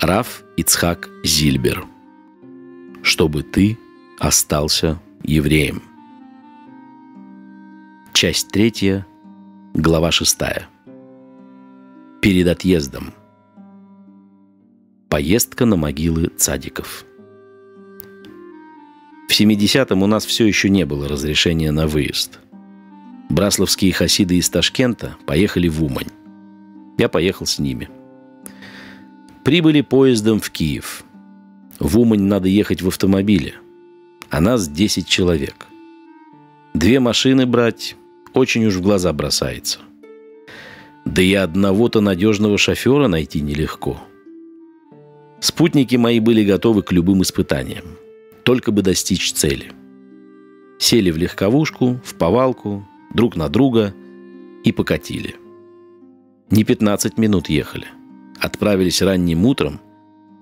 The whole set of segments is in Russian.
Раф Ицхак Зильбер. Чтобы ты остался евреем. Часть третья, глава шестая. Перед отъездом. Поездка на могилы цадиков. В 70-м у нас все еще не было разрешения на выезд. Брасловские хасиды из Ташкента поехали в Умань. Я поехал с ними – Прибыли поездом в Киев. В Умань надо ехать в автомобиле. А нас 10 человек. Две машины брать очень уж в глаза бросается. Да и одного-то надежного шофера найти нелегко. Спутники мои были готовы к любым испытаниям. Только бы достичь цели. Сели в легковушку, в повалку, друг на друга и покатили. Не 15 минут ехали – отправились ранним утром,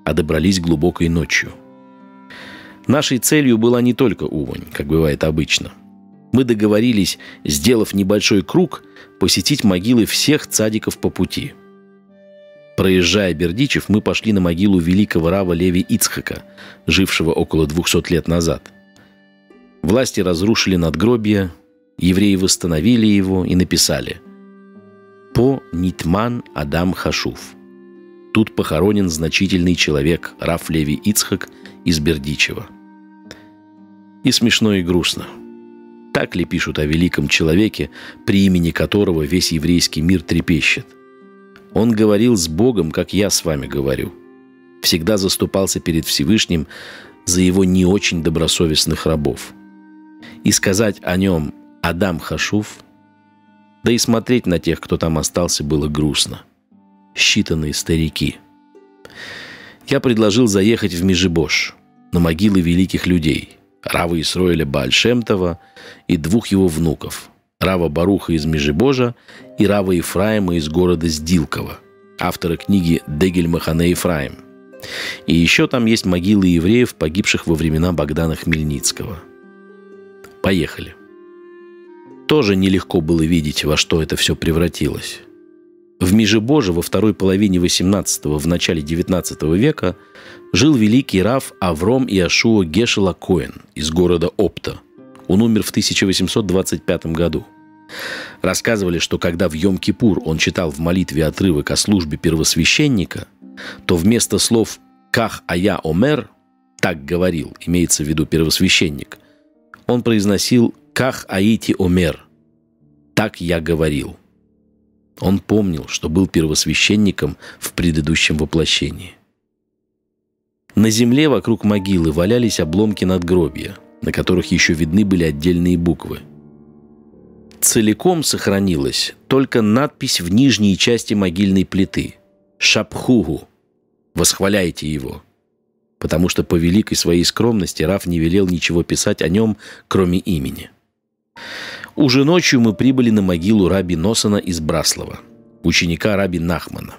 а добрались глубокой ночью. Нашей целью была не только Умань, как бывает обычно. Мы договорились, сделав небольшой круг, посетить могилы всех цадиков по пути. Проезжая Бердичев, мы пошли на могилу великого рава Леви Ицхака, жившего около 200 лет назад. Власти разрушили надгробие, евреи восстановили его и написали «По Нитман Адам Хашуф» Тут похоронен значительный человек Раф Леви Ицхак из Бердичева. И смешно, и грустно. Так ли пишут о великом человеке, при имени которого весь еврейский мир трепещет? Он говорил с Богом, как я с вами говорю. Всегда заступался перед Всевышним за его не очень добросовестных рабов. И сказать о нем «Адам Хашуф», да и смотреть на тех, кто там остался, было грустно считанные старики. Я предложил заехать в Межибош, на могилы великих людей, Рава Исроиля Баальшемтова и двух его внуков, Рава Баруха из Межибожа и Рава Ефраима из города Сдилкова, автора книги «Дегель Махане Ефраим». И еще там есть могилы евреев, погибших во времена Богдана Хмельницкого. Поехали. Тоже нелегко было видеть, во что это все превратилось. В Межибоже во второй половине XVIII – в начале XIX века жил великий Раф Авром Иошуа Гешела Коэн из города Опта. Он умер в 1825 году. Рассказывали, что когда в Йом-Кипур он читал в молитве отрывок о службе первосвященника, то вместо слов «Ках ая омер» – «так говорил», имеется в виду первосвященник, он произносил «Ках аити омер» – «так я говорил». Он помнил, что был первосвященником в предыдущем воплощении. На земле вокруг могилы валялись обломки надгробия, на которых еще видны были отдельные буквы. Целиком сохранилась только надпись в нижней части могильной плиты «Шапхугу» – «Восхваляйте его», потому что по великой своей скромности Раф не велел ничего писать о нем, кроме имени – уже ночью мы прибыли на могилу раби Носана из Браслова, ученика раби Нахмана.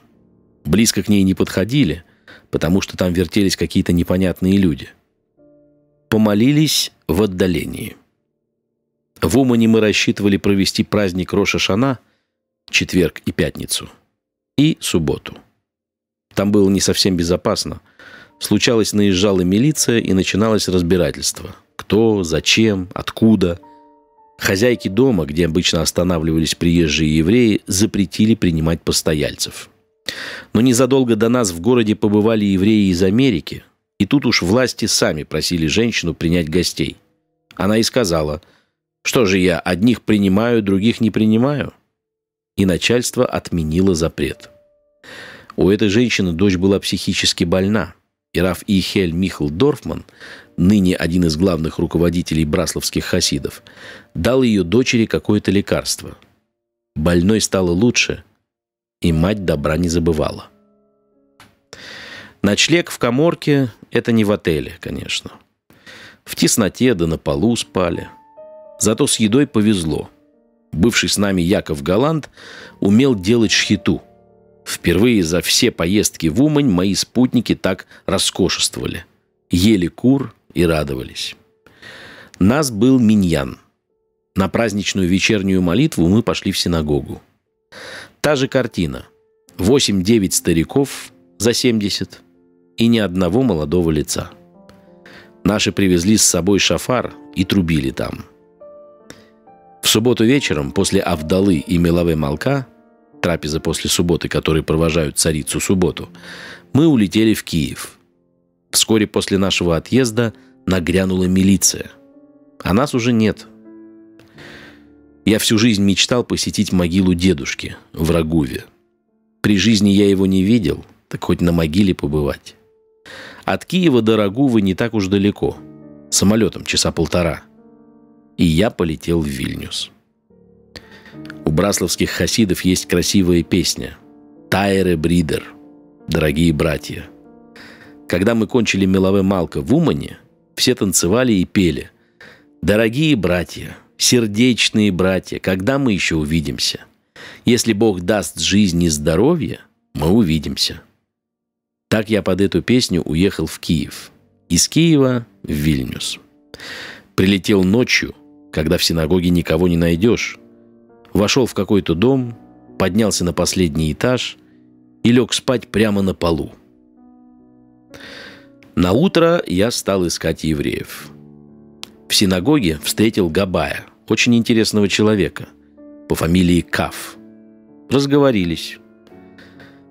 Близко к ней не подходили, потому что там вертелись какие-то непонятные люди. Помолились в отдалении. В Умане мы рассчитывали провести праздник Роша Шана, четверг и пятницу, и субботу. Там было не совсем безопасно. Случалось, наезжала милиция и начиналось разбирательство. Кто, зачем, откуда – Хозяйки дома, где обычно останавливались приезжие евреи, запретили принимать постояльцев. Но незадолго до нас в городе побывали евреи из Америки, и тут уж власти сами просили женщину принять гостей. Она и сказала, что же я одних принимаю, других не принимаю? И начальство отменило запрет. У этой женщины дочь была психически больна – и Раф Ихель Михл Дорфман, ныне один из главных руководителей брасловских хасидов, дал ее дочери какое-то лекарство. Больной стало лучше, и мать добра не забывала. Ночлег в коморке – это не в отеле, конечно. В тесноте да на полу спали. Зато с едой повезло. Бывший с нами Яков Галант умел делать шхиту – Впервые за все поездки в Умань мои спутники так роскошествовали. Ели кур и радовались. Нас был миньян. На праздничную вечернюю молитву мы пошли в синагогу. Та же картина. Восемь-девять стариков за семьдесят и ни одного молодого лица. Наши привезли с собой шафар и трубили там. В субботу вечером, после Авдалы и Мелове Малка, трапезы после субботы, которые провожают царицу субботу, мы улетели в Киев. Вскоре после нашего отъезда нагрянула милиция. А нас уже нет. Я всю жизнь мечтал посетить могилу дедушки в Рагуве. При жизни я его не видел, так хоть на могиле побывать. От Киева до Рагувы не так уж далеко. Самолетом часа полтора. И я полетел в Вильнюс. У брасловских хасидов есть красивая песня «Тайре Бридер» «Дорогие братья». Когда мы кончили Мелове Малка в Умане, все танцевали и пели «Дорогие братья, сердечные братья, когда мы еще увидимся? Если Бог даст жизнь и здоровье, мы увидимся». Так я под эту песню уехал в Киев. Из Киева в Вильнюс. Прилетел ночью, когда в синагоге никого не найдешь. Вошел в какой-то дом, поднялся на последний этаж и лег спать прямо на полу. На утро я стал искать евреев. В синагоге встретил Габая, очень интересного человека, по фамилии Каф. Разговорились.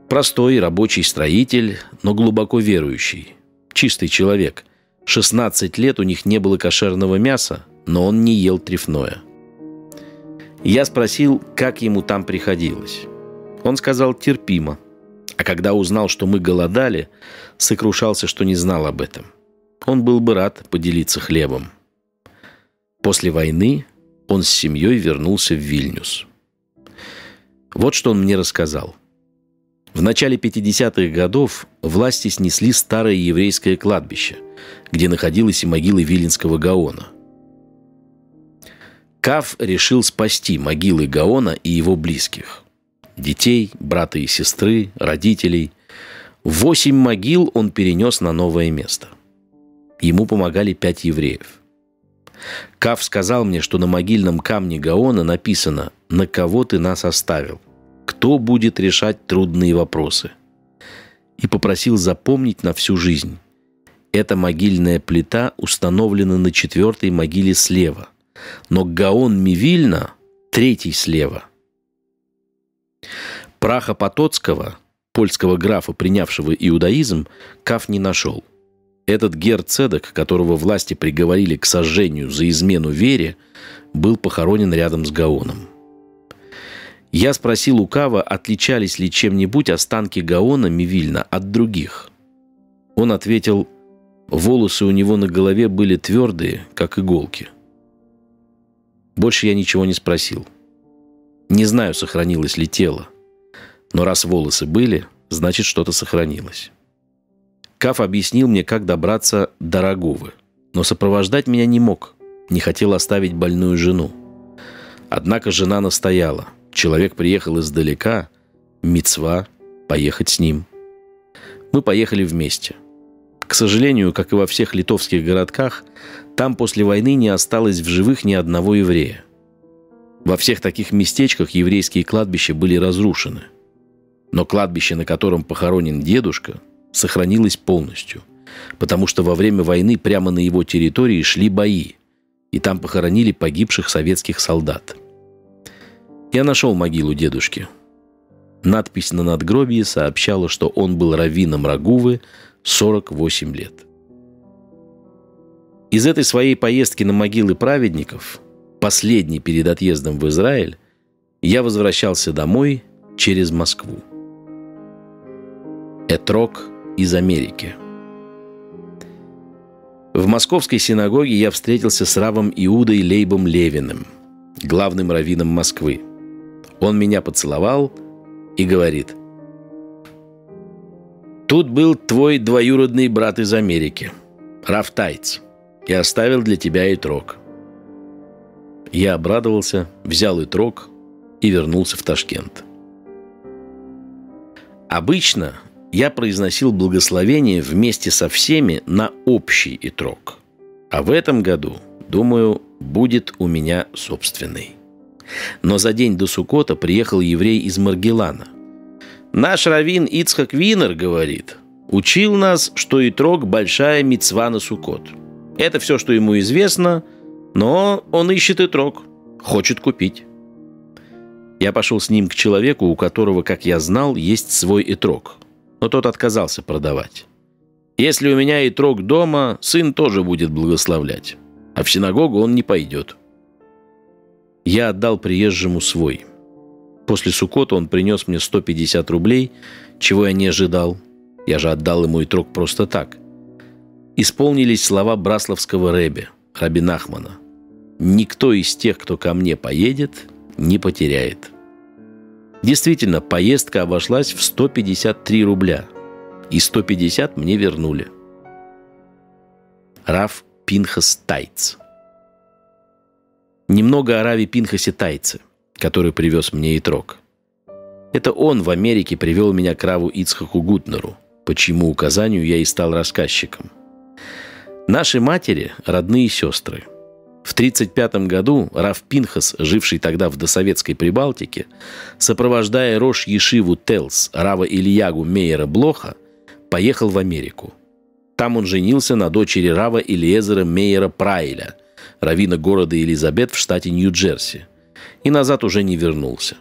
Простой рабочий строитель, но глубоко верующий. Чистый человек. 16 лет у них не было кошерного мяса, но он не ел трефное. Я спросил, как ему там приходилось. Он сказал терпимо. А когда узнал, что мы голодали, сокрушался, что не знал об этом. Он был бы рад поделиться хлебом. После войны он с семьей вернулся в Вильнюс. Вот что он мне рассказал – в начале 50-х годов власти снесли старое еврейское кладбище, где находилась и могила Виленского Гаона. Каф решил спасти могилы Гаона и его близких. Детей, брата и сестры, родителей. Восемь могил он перенес на новое место. Ему помогали пять евреев. Каф сказал мне, что на могильном камне Гаона написано «На кого ты нас оставил?» кто будет решать трудные вопросы. И попросил запомнить на всю жизнь. Эта могильная плита установлена на четвертой могиле слева, но Гаон Мивильна – третий слева. Праха Потоцкого, польского графа, принявшего иудаизм, Каф не нашел. Этот герцедок, которого власти приговорили к сожжению за измену вере, был похоронен рядом с Гаоном – я спросил у Кава, отличались ли чем-нибудь останки Гаона Мивильна от других. Он ответил, волосы у него на голове были твердые, как иголки. Больше я ничего не спросил. Не знаю, сохранилось ли тело. Но раз волосы были, значит, что-то сохранилось. Каф объяснил мне, как добраться до Роговы, но сопровождать меня не мог, не хотел оставить больную жену. Однако жена настояла – Человек приехал издалека, мецва, поехать с ним. Мы поехали вместе. К сожалению, как и во всех литовских городках, там после войны не осталось в живых ни одного еврея. Во всех таких местечках еврейские кладбища были разрушены. Но кладбище, на котором похоронен дедушка, сохранилось полностью, потому что во время войны прямо на его территории шли бои, и там похоронили погибших советских солдат – я нашел могилу дедушки. Надпись на надгробии сообщала, что он был раввином Рагувы 48 лет. Из этой своей поездки на могилы праведников, последней перед отъездом в Израиль, я возвращался домой через Москву. Этрок из Америки. В московской синагоге я встретился с Равом Иудой Лейбом Левиным, главным раввином Москвы – он меня поцеловал и говорит, «Тут был твой двоюродный брат из Америки, Раф Тайц, и оставил для тебя итрок». Я обрадовался, взял итрок и вернулся в Ташкент. Обычно я произносил благословение вместе со всеми на общий итрок. А в этом году, думаю, будет у меня собственный. Но за день до Сукота приехал еврей из Маргелана. «Наш раввин Ицхак Винер говорит, Учил нас, что Итрог – большая мецва на Сукот. Это все, что ему известно, но он ищет Итрог, хочет купить. Я пошел с ним к человеку, у которого, как я знал, есть свой Итрог, но тот отказался продавать. Если у меня Итрог дома, сын тоже будет благословлять, а в синагогу он не пойдет. Я отдал приезжему свой. После Сукота он принес мне 150 рублей, чего я не ожидал. Я же отдал ему Итрог просто так. Исполнились слова брасловского рэбе, Раби Нахмана. «Никто из тех, кто ко мне поедет, не потеряет». Действительно, поездка обошлась в 153 рубля. И 150 мне вернули. Раф Пинхас Тайц. Немного о Раве Пинхасе Тайце, который привез мне Итрок. Это он в Америке привел меня к Раву Ицхаку Гутнеру, по чьему указанию я и стал рассказчиком. Наши матери – родные сестры – в 1935 году Раф Пинхас, живший тогда в досоветской Прибалтике, сопровождая Рош Ешиву Телс Рава Ильягу Мейера Блоха, поехал в Америку. Там он женился на дочери Рава Илиезера Мейера Прайля, равина города Элизабет в штате Нью-Джерси, и назад уже не вернулся.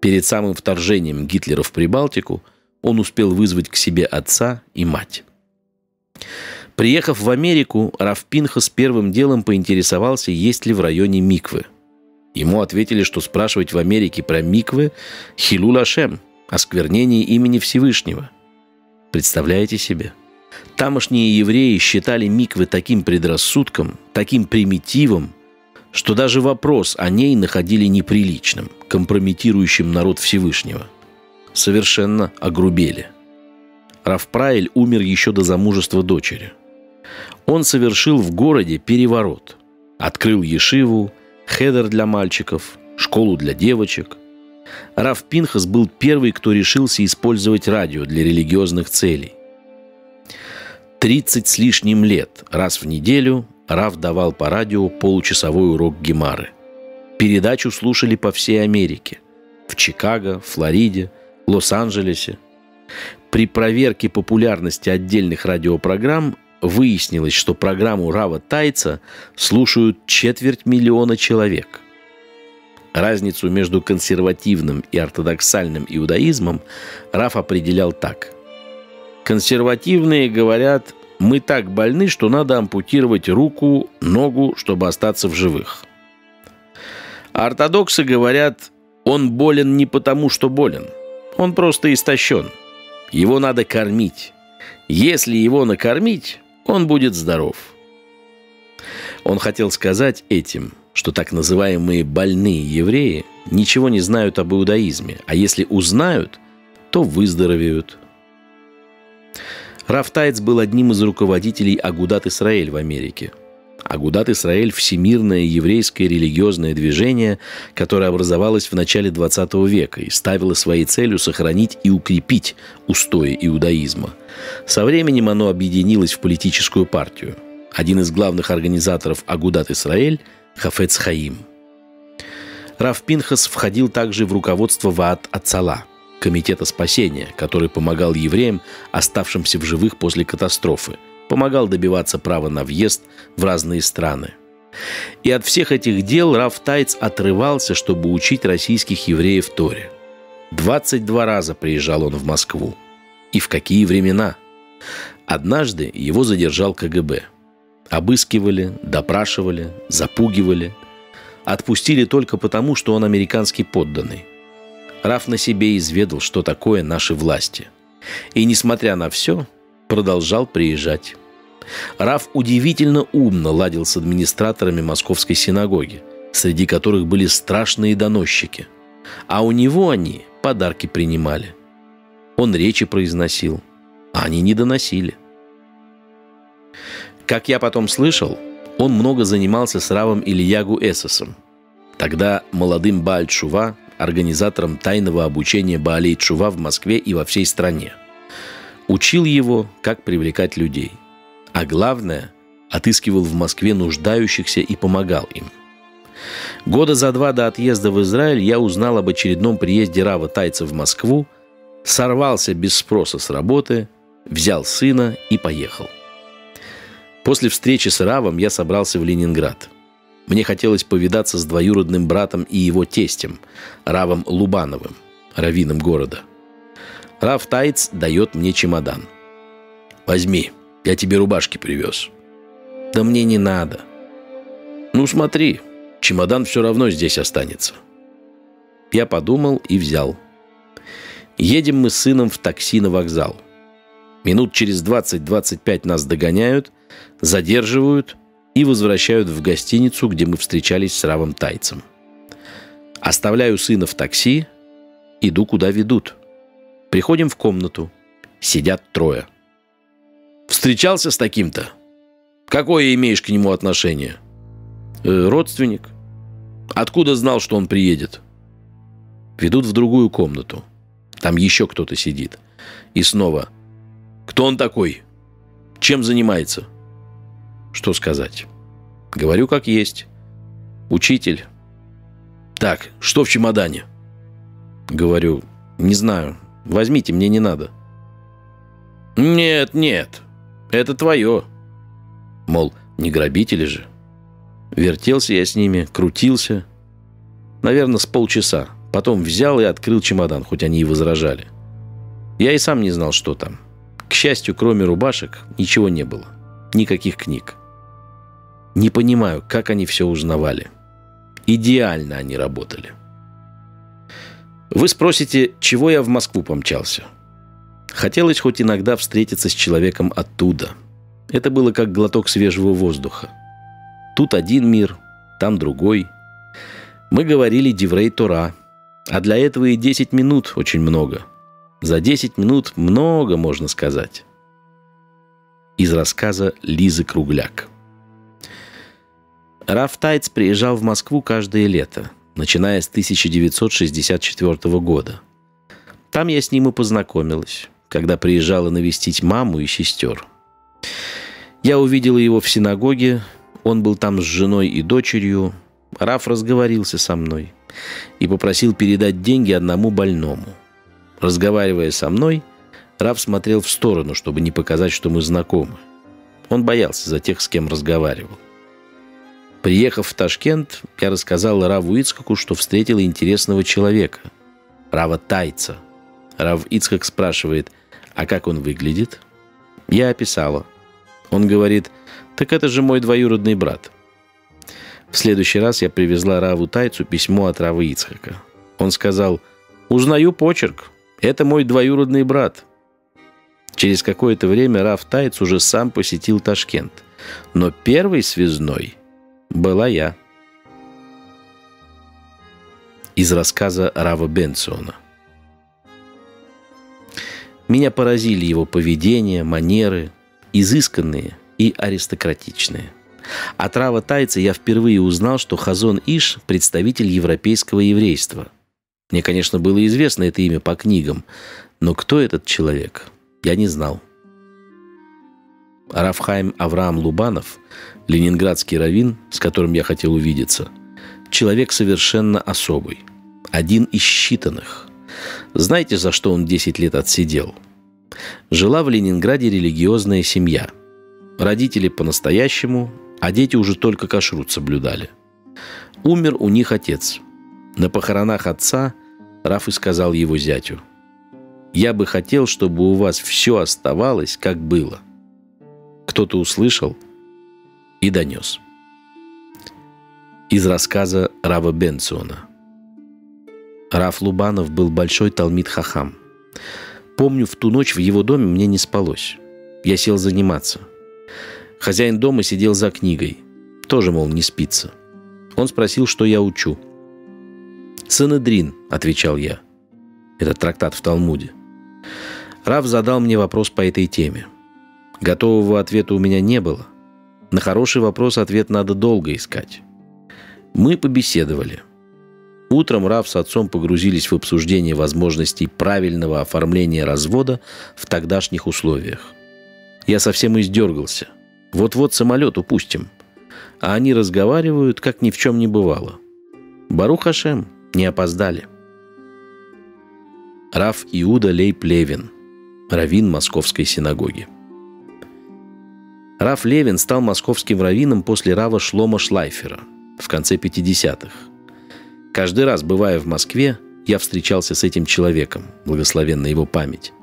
Перед самым вторжением Гитлера в Прибалтику он успел вызвать к себе отца и мать. Приехав в Америку, Раф Пинхас первым делом поинтересовался, есть ли в районе миквы. Ему ответили, что спрашивать в Америке про миквы – хилу лашем, осквернение имени Всевышнего. Представляете себе? Тамошние евреи считали миквы таким предрассудком, таким примитивом, что даже вопрос о ней находили неприличным, компрометирующим народ Всевышнего. Совершенно огрубели. Раф Прайль умер еще до замужества дочери – он совершил в городе переворот. Открыл ешиву, хедер для мальчиков, школу для девочек. Раф Пинхас был первый, кто решился использовать радио для религиозных целей. Тридцать с лишним лет, раз в неделю, Раф давал по радио получасовой урок Гемары. Передачу слушали по всей Америке. В Чикаго, Флориде, Лос-Анджелесе. При проверке популярности отдельных радиопрограмм выяснилось, что программу Рава Тайца слушают четверть миллиона человек. Разницу между консервативным и ортодоксальным иудаизмом Раф определял так. Консервативные говорят, мы так больны, что надо ампутировать руку, ногу, чтобы остаться в живых. Ортодоксы говорят, он болен не потому, что болен. Он просто истощен. Его надо кормить. Если его накормить, он будет здоров. Он хотел сказать этим, что так называемые больные евреи ничего не знают об иудаизме, а если узнают, то выздоровеют. Раф Тайц был одним из руководителей Агудат Исраэль в Америке. Агудат Исраэль – всемирное еврейское религиозное движение, которое образовалось в начале XX века и ставило своей целью сохранить и укрепить устои иудаизма – со временем оно объединилось в политическую партию. Один из главных организаторов Агудат Исраэль – Хафец Хаим. Раф Пинхас входил также в руководство Ваат Ацала – Комитета спасения, который помогал евреям, оставшимся в живых после катастрофы, помогал добиваться права на въезд в разные страны. И от всех этих дел Раф Тайц отрывался, чтобы учить российских евреев Торе. 22 раза приезжал он в Москву – и в какие времена. Однажды его задержал КГБ. Обыскивали, допрашивали, запугивали. Отпустили только потому, что он американский подданный. Раф на себе изведал, что такое наши власти. И, несмотря на все, продолжал приезжать. Раф удивительно умно ладил с администраторами Московской синагоги, среди которых были страшные доносчики. А у него они подарки принимали. Он речи произносил, а они не доносили. Как я потом слышал, он много занимался с Равом Ильягу Эсосом, тогда молодым Бааль Чува, организатором тайного обучения Баалей Чува в Москве и во всей стране. Учил его, как привлекать людей. А главное, отыскивал в Москве нуждающихся и помогал им. Года за два до отъезда в Израиль я узнал об очередном приезде Рава Тайца в Москву сорвался без спроса с работы взял сына и поехал. После встречи с Равом я собрался в Ленинград. Мне хотелось повидаться с двоюродным братом и его тестем, Равом Лубановым, раввином города. Рав Тайц дает мне чемодан. «Возьми, я тебе рубашки привез». «Да мне не надо». «Ну смотри, чемодан все равно здесь останется». Я подумал и взял. Едем мы с сыном в такси на вокзал. Минут через 20-25 нас догоняют, задерживают и возвращают в гостиницу, где мы встречались с Равом Тайцем. Оставляю сына в такси, иду куда ведут. Приходим в комнату. Сидят трое. «Встречался с таким-то? Какое имеешь к нему отношение?» э, «Родственник». «Откуда знал, что он приедет?» Ведут в другую комнату. Там еще кто-то сидит. И снова. «Кто он такой? Чем занимается?» Что сказать? Говорю, как есть. Учитель. Так, что в чемодане? Говорю, не знаю. Возьмите, мне не надо. Нет, нет, это твое. Мол, не грабители же. Вертелся я с ними, крутился. Наверное, с полчаса. Потом взял и открыл чемодан, хоть они и возражали. Я и сам не знал, что там. К счастью, кроме рубашек, ничего не было. Никаких книг. Не понимаю, как они все узнавали. Идеально они работали. Вы спросите, чего я в Москву помчался? Хотелось хоть иногда встретиться с человеком оттуда. Это было как глоток свежего воздуха. Тут один мир, там другой. Мы говорили Диврей Тора, а для этого и 10 минут очень много. За 10 минут много можно сказать. Из рассказа Лизы Кругляк. Раф Тайц приезжал в Москву каждое лето, начиная с 1964 года. Там я с ним и познакомилась, когда приезжала навестить маму и сестер. Я увидела его в синагоге, он был там с женой и дочерью. Раф разговорился со мной и попросил передать деньги одному больному. Разговаривая со мной, Раф смотрел в сторону, чтобы не показать, что мы знакомы. Он боялся за тех, с кем разговаривал. Приехав в Ташкент, я рассказал Раву Ицхаку, что встретил интересного человека, Рава Тайца. Рав Ицхак спрашивает, а как он выглядит? Я описала. Он говорит, так это же мой двоюродный брат. В следующий раз я привезла Раву Тайцу письмо от Равы Ицхака. Он сказал, узнаю почерк, это мой двоюродный брат. Через какое-то время Рав Тайц уже сам посетил Ташкент. Но первый связной – была я. Из рассказа Рава Бенциона. Меня поразили его поведение, манеры, изысканные и аристократичные. От Рава Тайца я впервые узнал, что Хазон Иш – представитель европейского еврейства. Мне, конечно, было известно это имя по книгам, но кто этот человек, я не знал. Рафхайм Авраам Лубанов, ленинградский раввин, с которым я хотел увидеться, человек совершенно особый, один из считанных. Знаете, за что он 10 лет отсидел? Жила в Ленинграде религиозная семья. Родители по-настоящему, а дети уже только кашрут соблюдали. Умер у них отец. На похоронах отца Раф и сказал его зятю, «Я бы хотел, чтобы у вас все оставалось, как было кто-то услышал и донес. Из рассказа Рава Бенциона. Раф Лубанов был большой талмит хахам. Помню, в ту ночь в его доме мне не спалось. Я сел заниматься. Хозяин дома сидел за книгой. Тоже, мол, не спится. Он спросил, что я учу. «Санедрин», — отвечал я. Это трактат в Талмуде. Рав задал мне вопрос по этой теме – Готового ответа у меня не было. На хороший вопрос ответ надо долго искать. Мы побеседовали. Утром Раф с отцом погрузились в обсуждение возможностей правильного оформления развода в тогдашних условиях. Я совсем издергался. Вот-вот самолет упустим. А они разговаривают, как ни в чем не бывало. Барух Хашем, не опоздали. Раф Иуда Лейп Левин. раввин Московской синагоги. Раф Левин стал московским раввином после Рава Шлома Шлайфера в конце 50-х. Каждый раз, бывая в Москве, я встречался с этим человеком, благословенна его память.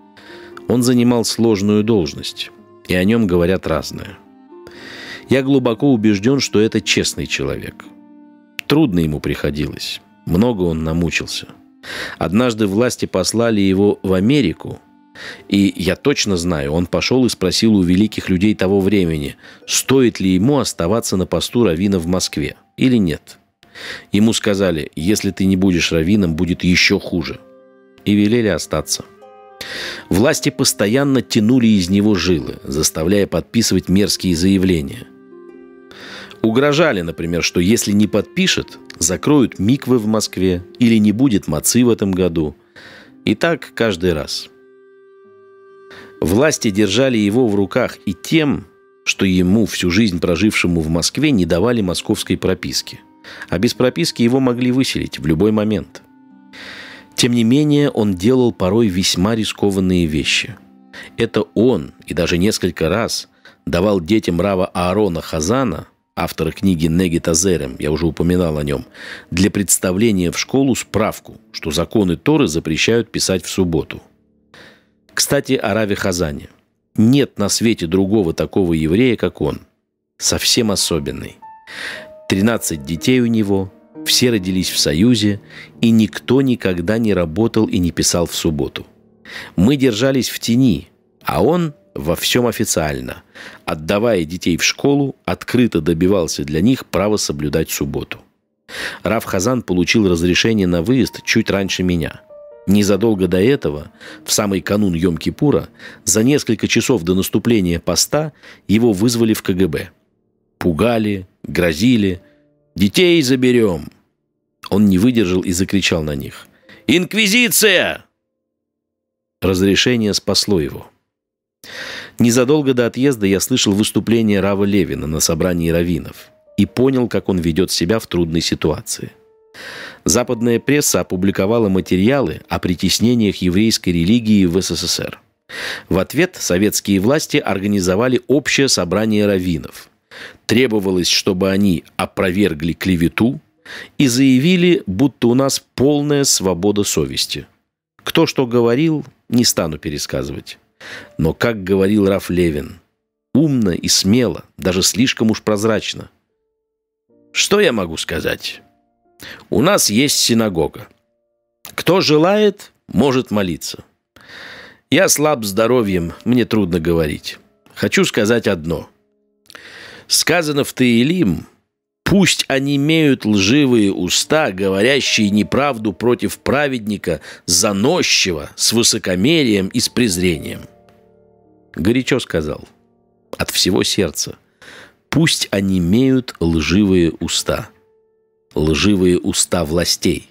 Он занимал сложную должность, и о нем говорят разное. Я глубоко убежден, что это честный человек. Трудно ему приходилось, много он намучился. Однажды власти послали его в Америку – и я точно знаю, он пошел и спросил у великих людей того времени, стоит ли ему оставаться на посту равина в Москве или нет. Ему сказали, если ты не будешь раввином, будет еще хуже. И велели остаться. Власти постоянно тянули из него жилы, заставляя подписывать мерзкие заявления. Угрожали, например, что если не подпишет, закроют миквы в Москве или не будет мацы в этом году. И так каждый раз – Власти держали его в руках и тем, что ему, всю жизнь прожившему в Москве, не давали московской прописки. А без прописки его могли выселить в любой момент. Тем не менее, он делал порой весьма рискованные вещи. Это он, и даже несколько раз, давал детям Рава Аарона Хазана, автора книги Неги Тазерем, я уже упоминал о нем, для представления в школу справку, что законы Торы запрещают писать в субботу – кстати, о Раве Хазане. Нет на свете другого такого еврея, как он. Совсем особенный. 13 детей у него, все родились в Союзе, и никто никогда не работал и не писал в субботу. Мы держались в тени, а он во всем официально, отдавая детей в школу, открыто добивался для них права соблюдать субботу. Рав Хазан получил разрешение на выезд чуть раньше меня – Незадолго до этого, в самый канун Йом-Кипура, за несколько часов до наступления поста его вызвали в КГБ. Пугали, грозили. «Детей заберем!» Он не выдержал и закричал на них. «Инквизиция!» Разрешение спасло его. Незадолго до отъезда я слышал выступление Рава Левина на собрании раввинов и понял, как он ведет себя в трудной ситуации – Западная пресса опубликовала материалы о притеснениях еврейской религии в СССР. В ответ советские власти организовали общее собрание раввинов. Требовалось, чтобы они опровергли клевету и заявили, будто у нас полная свобода совести. Кто что говорил, не стану пересказывать. Но как говорил Раф Левин, умно и смело, даже слишком уж прозрачно. Что я могу сказать? У нас есть синагога. Кто желает, может молиться. Я слаб здоровьем, мне трудно говорить. Хочу сказать одно. Сказано в Таилим, пусть они имеют лживые уста, говорящие неправду против праведника, заносчиво, с высокомерием и с презрением. Горячо сказал, от всего сердца. Пусть они имеют лживые уста – лживые уста властей.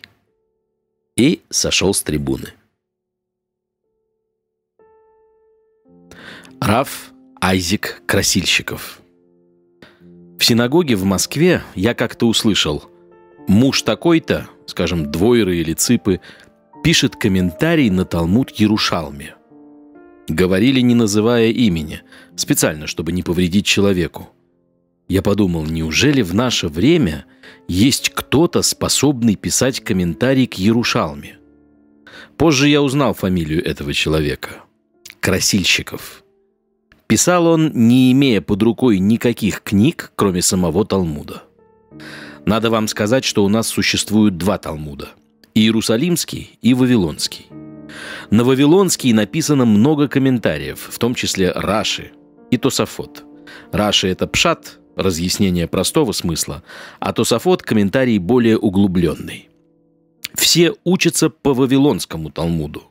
И сошел с трибуны. Раф Айзек Красильщиков. В синагоге в Москве я как-то услышал «Муж такой-то, скажем, двойры или цыпы, пишет комментарий на Талмуд Ярушалме». Говорили, не называя имени, специально, чтобы не повредить человеку – я подумал, неужели в наше время есть кто-то, способный писать комментарий к Ярушалме? Позже я узнал фамилию этого человека. Красильщиков. Писал он, не имея под рукой никаких книг, кроме самого Талмуда. Надо вам сказать, что у нас существуют два Талмуда. Иерусалимский и Вавилонский. На Вавилонский написано много комментариев, в том числе Раши и Тософот. Раши – это Пшат, разъяснение простого смысла, а Тософот – комментарий более углубленный. Все учатся по Вавилонскому Талмуду.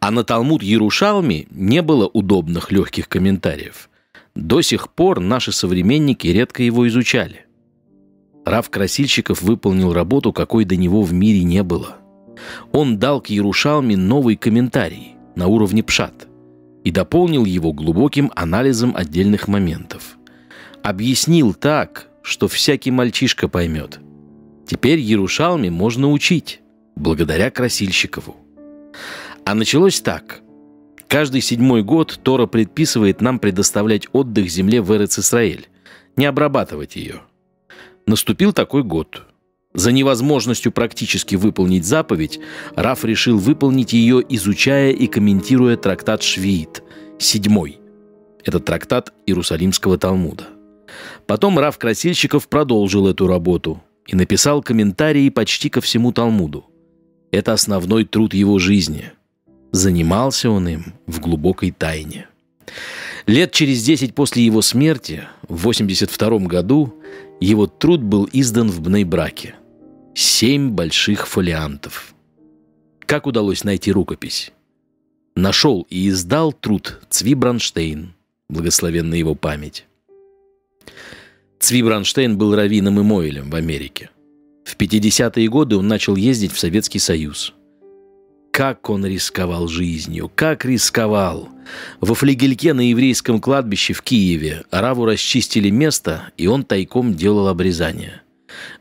А на Талмуд Ярушалми не было удобных легких комментариев. До сих пор наши современники редко его изучали. Рав Красильщиков выполнил работу, какой до него в мире не было. Он дал к Ярушалме новый комментарий на уровне пшат и дополнил его глубоким анализом отдельных моментов – объяснил так, что всякий мальчишка поймет. Теперь Ярушалме можно учить, благодаря Красильщикову. А началось так. Каждый седьмой год Тора предписывает нам предоставлять отдых земле в Эрец-Исраэль, не обрабатывать ее. Наступил такой год. За невозможностью практически выполнить заповедь, Раф решил выполнить ее, изучая и комментируя трактат Швиит, седьмой. Это трактат Иерусалимского Талмуда. Потом Раф Красильщиков продолжил эту работу и написал комментарии почти ко всему Талмуду. Это основной труд его жизни – Занимался он им в глубокой тайне. Лет через десять после его смерти, в 82 году, его труд был издан в Бнейбраке. Семь больших фолиантов. Как удалось найти рукопись? Нашел и издал труд Цви Бранштейн, благословенна его память. Цви Бранштейн был раввином и мойлем в Америке. В 50-е годы он начал ездить в Советский Союз – как он рисковал жизнью, как рисковал. Во флигельке на еврейском кладбище в Киеве Раву расчистили место, и он тайком делал обрезание.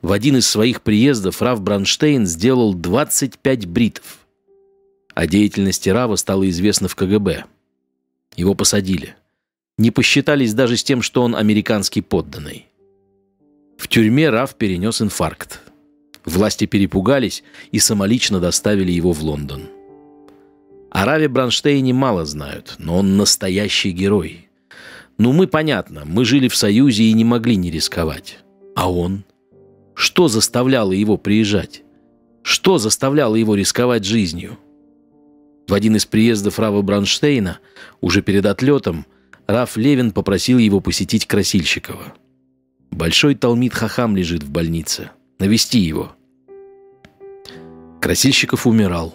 В один из своих приездов Рав Бранштейн сделал 25 бритов. О деятельности Рава стало известно в КГБ. Его посадили. Не посчитались даже с тем, что он американский подданный. В тюрьме Рав перенес инфаркт. Власти перепугались и самолично доставили его в Лондон. О Раве Бранштейне мало знают, но он настоящий герой. Ну, мы, понятно, мы жили в Союзе и не могли не рисковать. А он? Что заставляло его приезжать? Что заставляло его рисковать жизнью? В один из приездов Рава Бранштейна, уже перед отлетом, Раф Левин попросил его посетить Красильщикова. Большой Талмит Хахам лежит в больнице – навести его. Красильщиков умирал.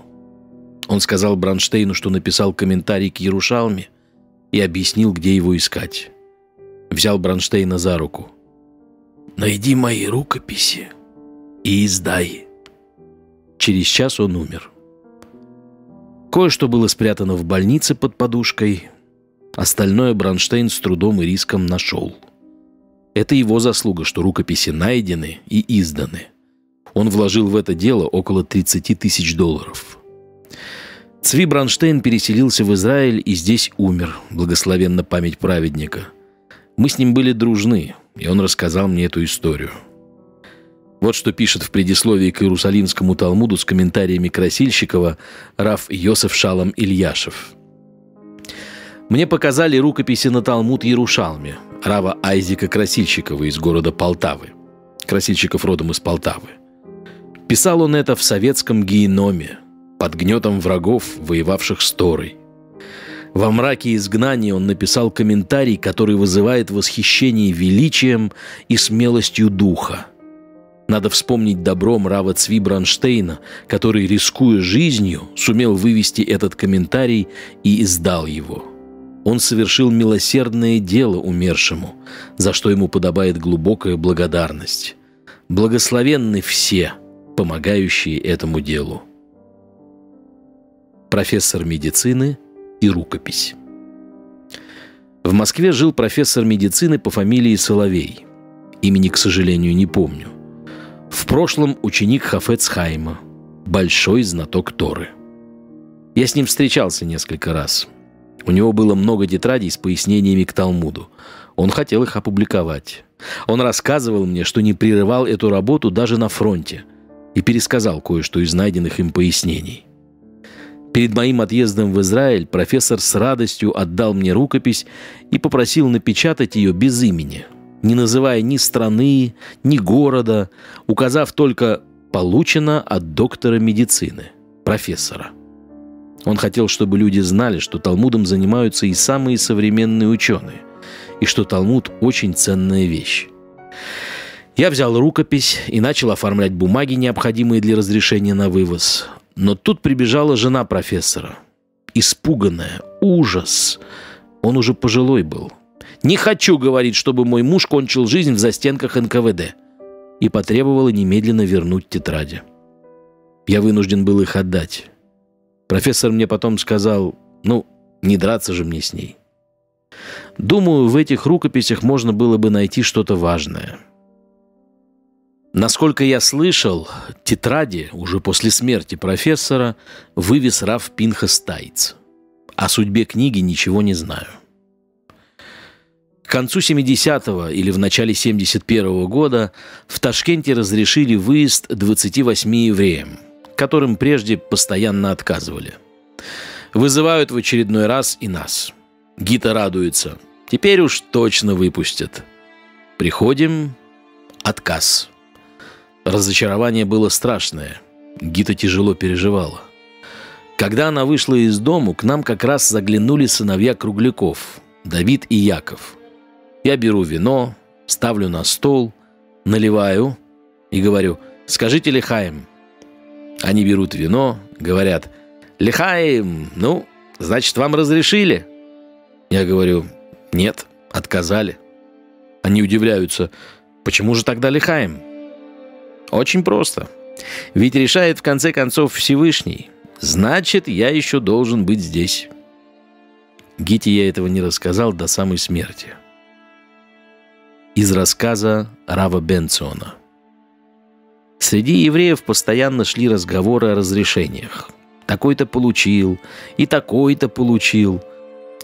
Он сказал Бранштейну, что написал комментарий к Ярушалме и объяснил, где его искать. Взял Бранштейна за руку. «Найди мои рукописи и издай». Через час он умер. Кое-что было спрятано в больнице под подушкой, остальное Бранштейн с трудом и риском нашел – это его заслуга, что рукописи найдены и изданы. Он вложил в это дело около 30 тысяч долларов. Цви Бранштейн переселился в Израиль и здесь умер, благословенна память праведника. Мы с ним были дружны, и он рассказал мне эту историю. Вот что пишет в предисловии к Иерусалимскому Талмуду с комментариями Красильщикова Раф Йосеф Шалом Ильяшев. Мне показали рукописи на Талмуд Ярушалме, Рава Айзека Красильщикова из города Полтавы. Красильщиков родом из Полтавы. Писал он это в советском геноме, под гнетом врагов, воевавших с Торой. Во мраке изгнания он написал комментарий, который вызывает восхищение величием и смелостью духа. Надо вспомнить добром Рава Цви Бранштейна, который, рискуя жизнью, сумел вывести этот комментарий и издал его – он совершил милосердное дело умершему, за что ему подобает глубокая благодарность. Благословенны все, помогающие этому делу. Профессор медицины и рукопись. В Москве жил профессор медицины по фамилии Соловей. Имени, к сожалению, не помню. В прошлом ученик Хафецхайма, большой знаток Торы. Я с ним встречался несколько раз – у него было много тетрадей с пояснениями к Талмуду. Он хотел их опубликовать. Он рассказывал мне, что не прерывал эту работу даже на фронте и пересказал кое-что из найденных им пояснений. Перед моим отъездом в Израиль профессор с радостью отдал мне рукопись и попросил напечатать ее без имени, не называя ни страны, ни города, указав только «получено от доктора медицины, профессора». Он хотел, чтобы люди знали, что Талмудом занимаются и самые современные ученые, и что Талмуд – очень ценная вещь. Я взял рукопись и начал оформлять бумаги, необходимые для разрешения на вывоз. Но тут прибежала жена профессора. Испуганная, ужас. Он уже пожилой был. «Не хочу, — говорить, чтобы мой муж кончил жизнь в застенках НКВД». И потребовала немедленно вернуть тетради. Я вынужден был их отдать. Профессор мне потом сказал, ну, не драться же мне с ней. Думаю, в этих рукописях можно было бы найти что-то важное. Насколько я слышал, тетради уже после смерти профессора вывез Раф Пинхас Тайц. О судьбе книги ничего не знаю. К концу 70-го или в начале 71-го года в Ташкенте разрешили выезд 28 евреям, которым прежде постоянно отказывали. Вызывают в очередной раз и нас. Гита радуется. Теперь уж точно выпустят. Приходим. Отказ. Разочарование было страшное. Гита тяжело переживала. Когда она вышла из дому, к нам как раз заглянули сыновья Кругляков, Давид и Яков. Я беру вино, ставлю на стол, наливаю и говорю, скажите Лихаем. Они берут вино, говорят, Лихаем, ну, значит, вам разрешили? Я говорю, нет, отказали. Они удивляются, почему же тогда Лихаем? Очень просто. Ведь решает в конце концов Всевышний. Значит, я еще должен быть здесь. Гите я этого не рассказал до самой смерти. Из рассказа Рава Бенциона. Среди евреев постоянно шли разговоры о разрешениях. Такой-то получил, и такой-то получил.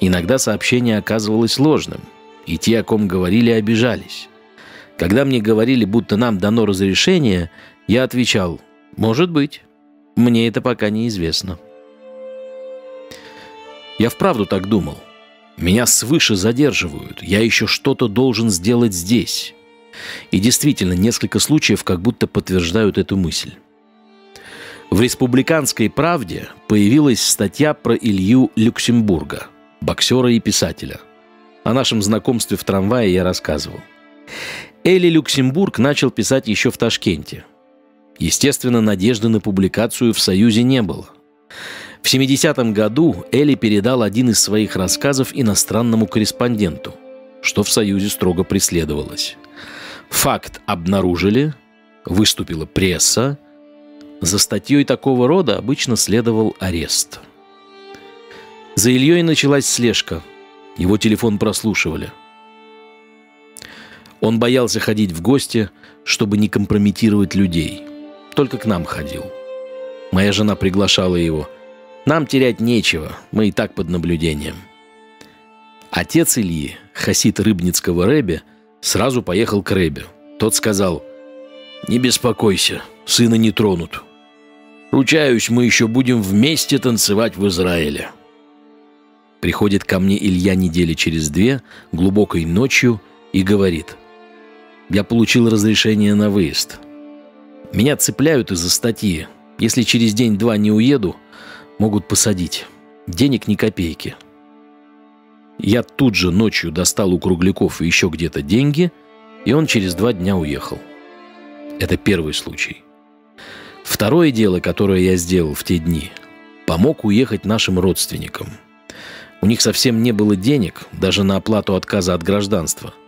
Иногда сообщение оказывалось ложным, и те, о ком говорили, обижались. Когда мне говорили, будто нам дано разрешение, я отвечал, может быть, мне это пока неизвестно. Я вправду так думал. Меня свыше задерживают, я еще что-то должен сделать здесь. И действительно, несколько случаев как будто подтверждают эту мысль. В «Республиканской правде» появилась статья про Илью Люксембурга, боксера и писателя. О нашем знакомстве в трамвае я рассказывал. Эли Люксембург начал писать еще в Ташкенте. Естественно, надежды на публикацию в Союзе не было. В 70-м году Эли передал один из своих рассказов иностранному корреспонденту, что в Союзе строго преследовалось. Факт обнаружили, выступила пресса, за статьей такого рода обычно следовал арест. За Ильей началась слежка. Его телефон прослушивали – он боялся ходить в гости, чтобы не компрометировать людей. Только к нам ходил. Моя жена приглашала его. Нам терять нечего, мы и так под наблюдением. Отец Ильи, хасид Рыбницкого Рэбе, сразу поехал к Рэбе. Тот сказал, «Не беспокойся, сына не тронут. Ручаюсь, мы еще будем вместе танцевать в Израиле». Приходит ко мне Илья недели через две, глубокой ночью, и говорит – я получил разрешение на выезд. Меня цепляют из-за статьи. Если через день-два не уеду, могут посадить. Денег ни копейки. Я тут же ночью достал у Кругляков еще где-то деньги, и он через два дня уехал. Это первый случай. Второе дело, которое я сделал в те дни, помог уехать нашим родственникам. У них совсем не было денег даже на оплату отказа от гражданства –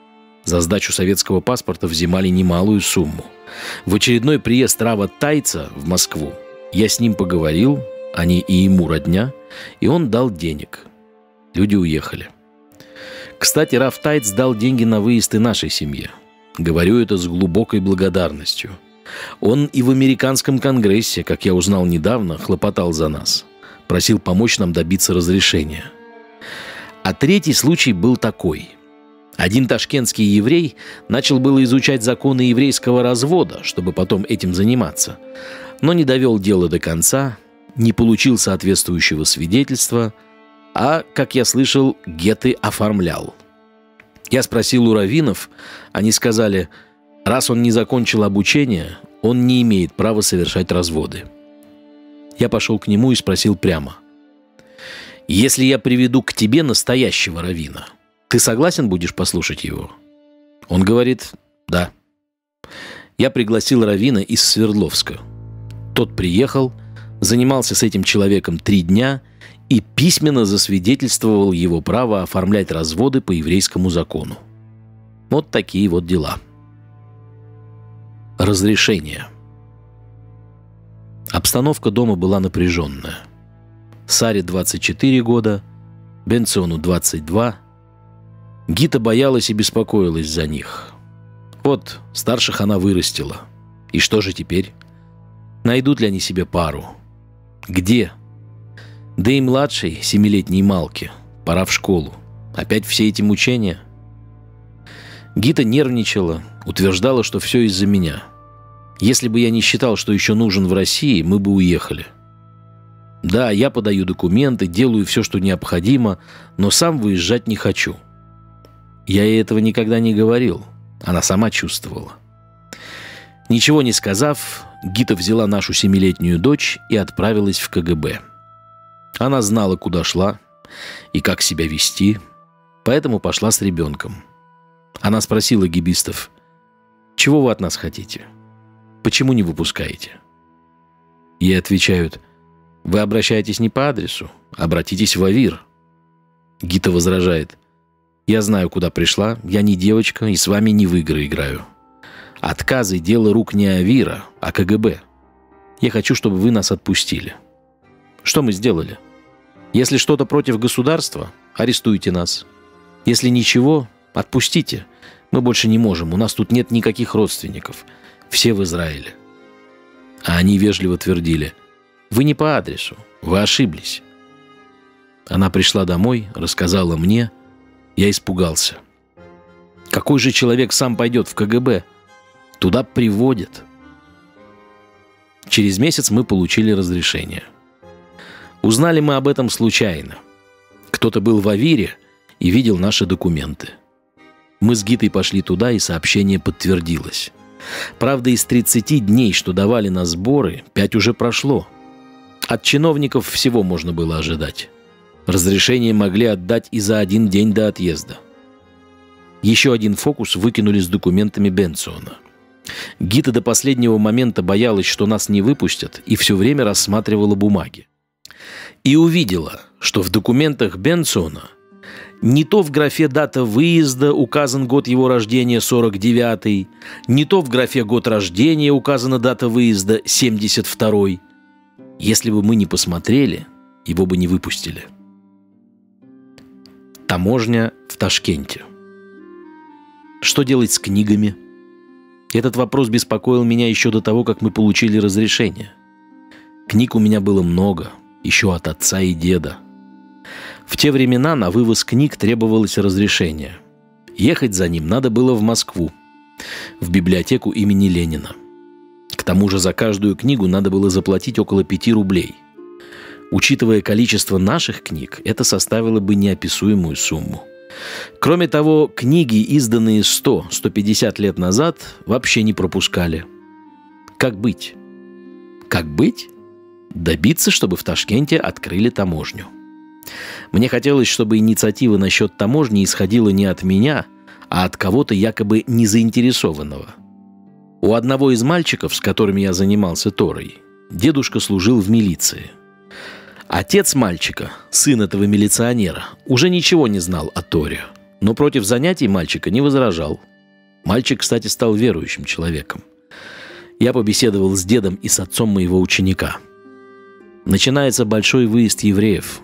за сдачу советского паспорта взимали немалую сумму. В очередной приезд Рава Тайца в Москву я с ним поговорил, они и ему родня, и он дал денег. Люди уехали. Кстати, Раф Тайц дал деньги на выезд и нашей семье. Говорю это с глубокой благодарностью. Он и в американском конгрессе, как я узнал недавно, хлопотал за нас. Просил помочь нам добиться разрешения. А третий случай был такой – один ташкентский еврей начал было изучать законы еврейского развода, чтобы потом этим заниматься, но не довел дело до конца, не получил соответствующего свидетельства, а, как я слышал, геты оформлял. Я спросил у раввинов, они сказали, раз он не закончил обучение, он не имеет права совершать разводы. Я пошел к нему и спросил прямо, «Если я приведу к тебе настоящего равина, ты согласен будешь послушать его? Он говорит, да. Я пригласил Равина из Свердловска. Тот приехал, занимался с этим человеком три дня и письменно засвидетельствовал его право оформлять разводы по еврейскому закону. Вот такие вот дела. Разрешение. Обстановка дома была напряженная. Саре 24 года, Бенциону 22, Гита боялась и беспокоилась за них. Вот, старших она вырастила. И что же теперь? Найдут ли они себе пару? Где? Да и младшей, семилетней Малке, пора в школу. Опять все эти мучения. Гита нервничала, утверждала, что все из-за меня. Если бы я не считал, что еще нужен в России, мы бы уехали. Да, я подаю документы, делаю все, что необходимо, но сам выезжать не хочу. Я ей этого никогда не говорил. Она сама чувствовала. Ничего не сказав, Гита взяла нашу семилетнюю дочь и отправилась в КГБ. Она знала, куда шла и как себя вести, поэтому пошла с ребенком. Она спросила гибистов, «Чего вы от нас хотите? Почему не выпускаете?» Ей отвечают, «Вы обращаетесь не по адресу, обратитесь в АВИР». Гита возражает, «Я знаю, куда пришла, я не девочка и с вами не в игры играю. Отказы – дело рук не АВИРа, а КГБ. Я хочу, чтобы вы нас отпустили». Что мы сделали? Если что-то против государства, арестуйте нас. Если ничего, отпустите. Мы больше не можем, у нас тут нет никаких родственников. Все в Израиле. А они вежливо твердили, вы не по адресу, вы ошиблись. Она пришла домой, рассказала мне, я испугался. Какой же человек сам пойдет в КГБ? Туда приводят. Через месяц мы получили разрешение – Узнали мы об этом случайно. Кто-то был в Авире и видел наши документы. Мы с Гитой пошли туда, и сообщение подтвердилось. Правда, из 30 дней, что давали на сборы, 5 уже прошло. От чиновников всего можно было ожидать. Разрешение могли отдать и за один день до отъезда. Еще один фокус выкинули с документами Бенсона. Гита до последнего момента боялась, что нас не выпустят, и все время рассматривала бумаги и увидела, что в документах Бенсона не то в графе дата выезда указан год его рождения 49-й, не то в графе год рождения указана дата выезда 72-й. Если бы мы не посмотрели, его бы не выпустили. Таможня в Ташкенте. Что делать с книгами? Этот вопрос беспокоил меня еще до того, как мы получили разрешение. Книг у меня было много – еще от отца и деда. В те времена на вывоз книг требовалось разрешение. Ехать за ним надо было в Москву, в библиотеку имени Ленина. К тому же за каждую книгу надо было заплатить около 5 рублей. Учитывая количество наших книг, это составило бы неописуемую сумму. Кроме того, книги, изданные 100-150 лет назад, вообще не пропускали. Как быть? Как быть? Добиться, чтобы в Ташкенте открыли таможню. Мне хотелось, чтобы инициатива насчет таможни исходила не от меня, а от кого-то якобы незаинтересованного. У одного из мальчиков, с которыми я занимался Торой, дедушка служил в милиции. Отец мальчика, сын этого милиционера, уже ничего не знал о Торе, но против занятий мальчика не возражал. Мальчик, кстати, стал верующим человеком. Я побеседовал с дедом и с отцом моего ученика – начинается большой выезд евреев.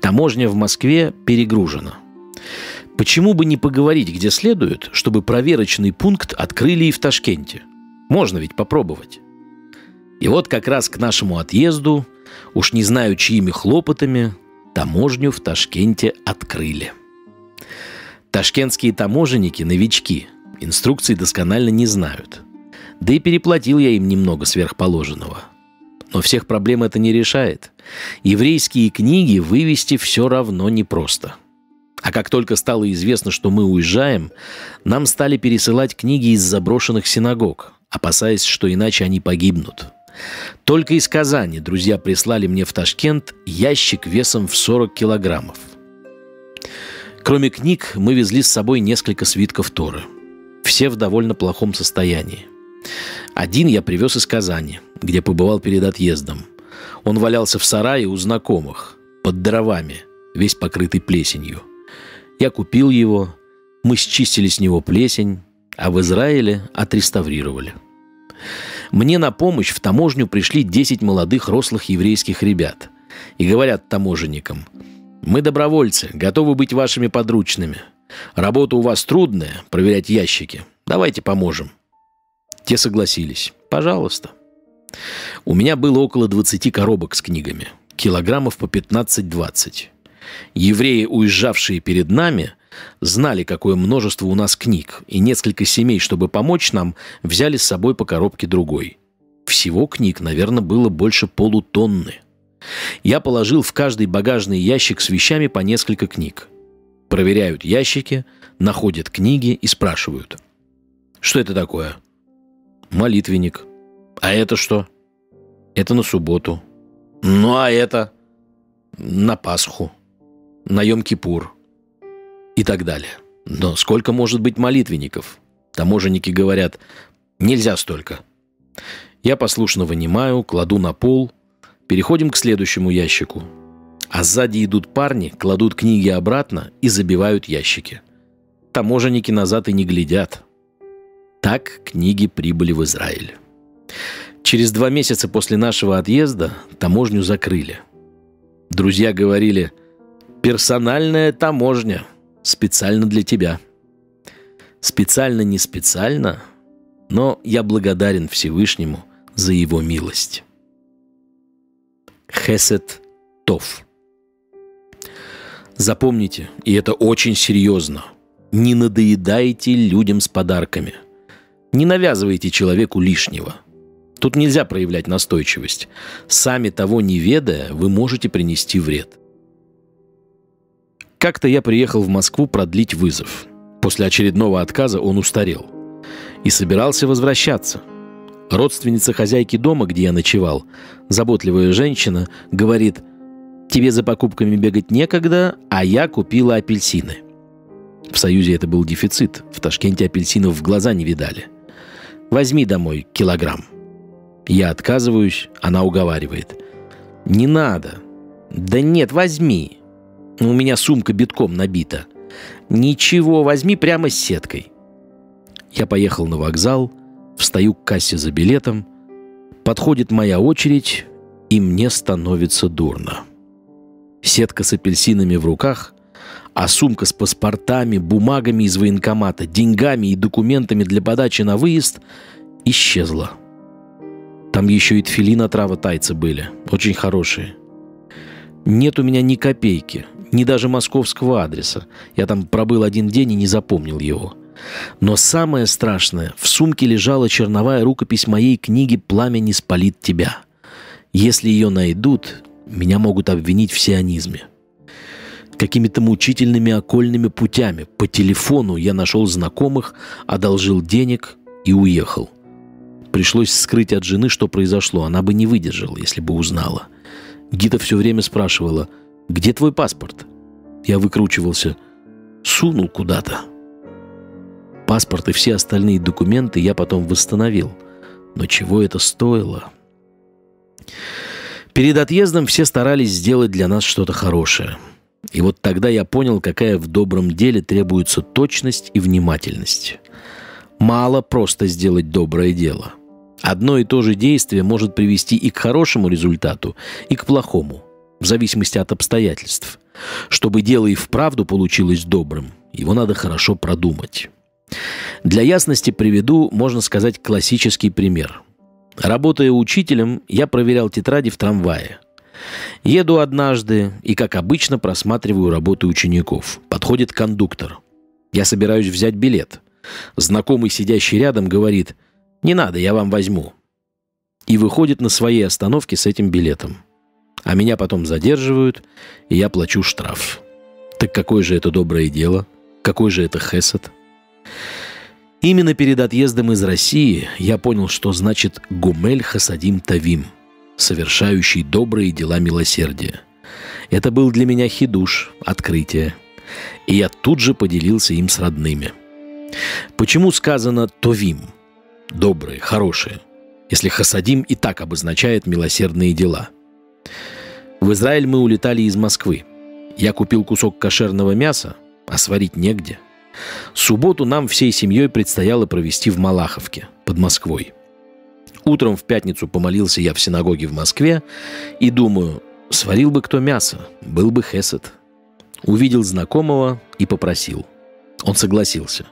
Таможня в Москве перегружена. Почему бы не поговорить где следует, чтобы проверочный пункт открыли и в Ташкенте? Можно ведь попробовать. И вот как раз к нашему отъезду, уж не знаю чьими хлопотами, таможню в Ташкенте открыли. Ташкентские таможенники – новички, инструкции досконально не знают. Да и переплатил я им немного сверхположенного – но всех проблем это не решает. Еврейские книги вывести все равно непросто. А как только стало известно, что мы уезжаем, нам стали пересылать книги из заброшенных синагог, опасаясь, что иначе они погибнут. Только из Казани друзья прислали мне в Ташкент ящик весом в 40 килограммов. Кроме книг, мы везли с собой несколько свитков Торы. Все в довольно плохом состоянии. Один я привез из Казани, где побывал перед отъездом. Он валялся в сарае у знакомых, под дровами, весь покрытый плесенью. Я купил его, мы счистили с него плесень, а в Израиле отреставрировали. Мне на помощь в таможню пришли 10 молодых рослых еврейских ребят и говорят таможенникам, «Мы добровольцы, готовы быть вашими подручными. Работа у вас трудная, проверять ящики. Давайте поможем». Те согласились. Пожалуйста. У меня было около 20 коробок с книгами. килограммов по 15-20. Евреи, уезжавшие перед нами, знали, какое множество у нас книг, и несколько семей, чтобы помочь нам, взяли с собой по коробке другой. Всего книг, наверное, было больше полутонны. Я положил в каждый багажный ящик с вещами по несколько книг. Проверяют ящики, находят книги и спрашивают. Что это такое? Молитвенник. А это что? Это на субботу. Ну а это? На Пасху. На Йом-Кипур. И так далее. Но сколько может быть молитвенников? Таможенники говорят, нельзя столько. Я послушно вынимаю, кладу на пол – Переходим к следующему ящику. А сзади идут парни, кладут книги обратно и забивают ящики. Таможенники назад и не глядят. Так книги прибыли в Израиль. Через два месяца после нашего отъезда таможню закрыли. Друзья говорили, персональная таможня, специально для тебя. Специально не специально, но я благодарен Всевышнему за его милость. Хесет Тов. Запомните, и это очень серьезно, не надоедайте людям с подарками. Не навязывайте человеку лишнего. Тут нельзя проявлять настойчивость. Сами того не ведая, вы можете принести вред. Как-то я приехал в Москву продлить вызов. После очередного отказа он устарел. И собирался возвращаться – Родственница хозяйки дома, где я ночевал, заботливая женщина, говорит, «Тебе за покупками бегать некогда, а я купила апельсины». В Союзе это был дефицит. В Ташкенте апельсинов в глаза не видали. «Возьми домой килограмм». Я отказываюсь, она уговаривает. «Не надо». «Да нет, возьми». У меня сумка битком набита. «Ничего, возьми прямо с сеткой». Я поехал на вокзал – Встаю к кассе за билетом. Подходит моя очередь, и мне становится дурно. Сетка с апельсинами в руках, а сумка с паспортами, бумагами из военкомата, деньгами и документами для подачи на выезд исчезла. Там еще и тфилин отрава тайца были, очень хорошие. Нет у меня ни копейки, ни даже московского адреса. Я там пробыл один день и не запомнил его – но самое страшное, в сумке лежала черновая рукопись моей книги «Пламя не спалит тебя». Если ее найдут, меня могут обвинить в сионизме. Какими-то мучительными окольными путями по телефону я нашел знакомых, одолжил денег и уехал. Пришлось скрыть от жены, что произошло. Она бы не выдержала, если бы узнала. Гита все время спрашивала, «Где твой паспорт?» Я выкручивался. «Сунул куда-то». Паспорт и все остальные документы я потом восстановил. Но чего это стоило? Перед отъездом все старались сделать для нас что-то хорошее. И вот тогда я понял, какая в добром деле требуется точность и внимательность. Мало просто сделать доброе дело. Одно и то же действие может привести и к хорошему результату, и к плохому, в зависимости от обстоятельств. Чтобы дело и вправду получилось добрым, его надо хорошо продумать. Для ясности приведу, можно сказать, классический пример. Работая учителем, я проверял тетради в трамвае. Еду однажды и, как обычно, просматриваю работы учеников. Подходит кондуктор. Я собираюсь взять билет. Знакомый, сидящий рядом, говорит «Не надо, я вам возьму». И выходит на своей остановке с этим билетом. А меня потом задерживают, и я плачу штраф. Так какое же это доброе дело? Какой же это хесед? Именно перед отъездом из России я понял, что значит «гумель хасадим тавим», совершающий добрые дела милосердия. Это был для меня хидуш, открытие. И я тут же поделился им с родными. Почему сказано «товим» – добрые, хорошие, если хасадим и так обозначает милосердные дела? В Израиль мы улетали из Москвы. Я купил кусок кошерного мяса, а сварить негде. Субботу нам всей семьей предстояло провести в Малаховке, под Москвой. Утром в пятницу помолился я в синагоге в Москве и думаю, сварил бы кто мясо, был бы хесед. Увидел знакомого и попросил. Он согласился.